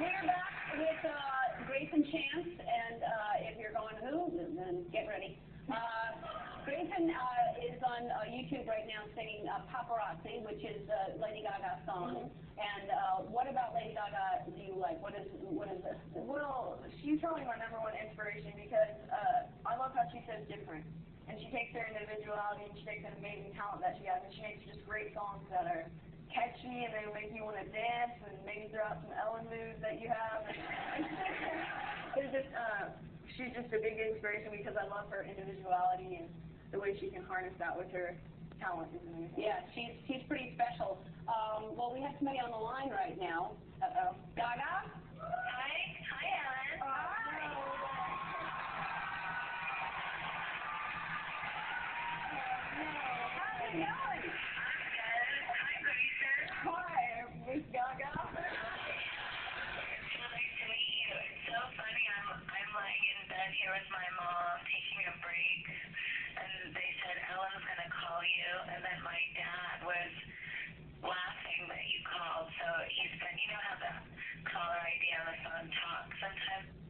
We're back with uh, Greyson Chance, and uh, if you're going who, then get ready. Uh, Greyson uh, is on uh, YouTube right now singing uh, Paparazzi, which is uh, Lady Gaga's song. Mhm. And uh, what about Lady Gaga do you like? What is what is this? Well, she's probably my number one inspiration because uh, I love how she says different. And she takes her individuality and she takes that amazing talent that she has and she makes just great songs that are catchy and they make you want to dance and maybe throw out some Ellen moves that you have. it's just, uh, she's just a big inspiration because I love her individuality and the way she can harness that with her talent is amazing. Yeah, she's she's pretty special. Um, well, we have somebody on the line right now. Uh oh, Gaga. Hi, hi, Ellen. How's it going? With my mom, taking a break, and they said Ellen's gonna call you, and then my dad was laughing that you called. So he's been, you know how the caller ID on the phone talks sometimes